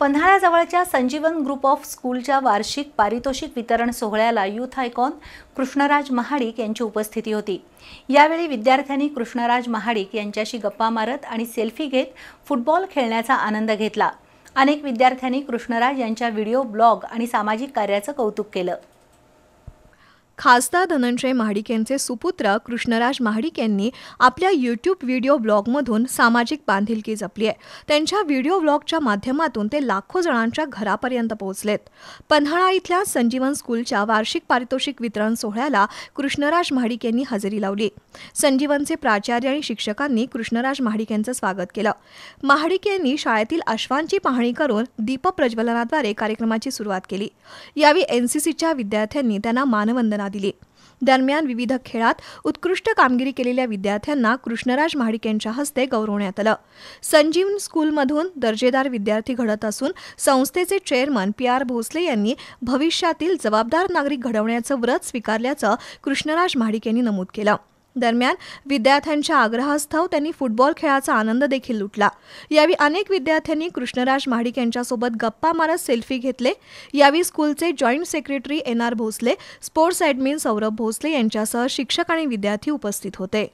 पन्हाळ्याजवळच्या संजीवन group of स्कूलच्या वार्षिक पारितोषिक वितरण सोहळ्याला युथ आयकॉन कृष्णराज महाडिक यांची उपस्थिती होती. यावेळी विद्यार्थ्यांनी कृष्णराज महाडिक यांच्याशी गप्पा मारत आणि सेल्फी घेत फुटबॉल खेळण्याचा आनंद घेतला. अनेक विद्यार्थ्यांनी कृष्णराज यांच्या व्हिडिओ ब्लॉग आणि सामाजिक कार्याचं कौतुक केलं. खासदार धनंजय महाडिक यांचे सुपुत्र कृष्णराज महाडिक यांनी आपल्या यूट्यूब व्हिडिओ ब्लॉगमधून सामाजिक बांधिलकी जपली आहे. त्यांच्या व्हिडिओ ब्लॉगच्या माध्यमातून ते लाखो जणांच्या घरापर्यंत पोहोचलेत. पन्हाळा इथल्या संजीवन स्कूलच्या वार्षिक पारितोषिक वितरण सोहळ्याला कृष्णराज महाडिक यांनी हजेरी लावली. संजीवनचे प्राचार्य आणि शिक्षकांनी कृष्णराज महाडिक यांचं स्वागत केलं. महाडिक यांनी शाळेतील अश्वांची पाहणी करून दीप प्रज्वलनाद्वारे कार्यक्रमाची सुरुवात केली. यावेळी एनसीसीच्या विद्यार्थ्यांनी त्यांना मानवंदना दिली. दरम्यान विविध खेळात उत्कृष्ट कामगिरी केलेल्या विद्यार्थ्यांना कृष्णराज महाडिक यांच्या हस्ते गौरवण्यात आलं. संजीवन स्कूलमधून दर्जेदार विद्यार्थी घडत असून संस्थेचे चेअरमन पी आर भोसले यांनी भविष्यातील जबाबदार नागरिक घडवण्याचं व्रत स्वीकारल्याचं कृष्णराज महाडिक यांनी नमूद केलं. दरम्यान विद्यार्थ्यांच्या आग्रहास्तव त्यांनी फुटबॉल खेळाचा आनंद देखील लुटला. यावेळी अनेक विद्यार्थ्यांनी कृष्णराज महाडिक यांच्यासोबत गप्पा मारत सेल्फी घेतले. यावेळी स्कूलचे joint secretary N R Bhosale sports admin Saurabh Bhosale यांच्यासह शिक्षक आणि विद्यार्थी उपस्थित होते.